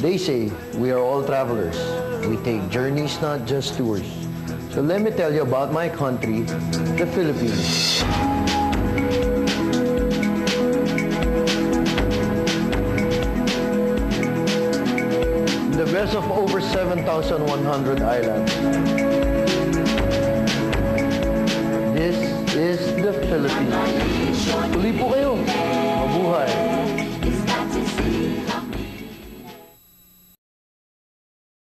They say we are all travelers. We take journeys, not just tours. So let me tell you about my country, the Philippines. The best of over 7,100 islands. This is the Philippines. Tuloy po kayo.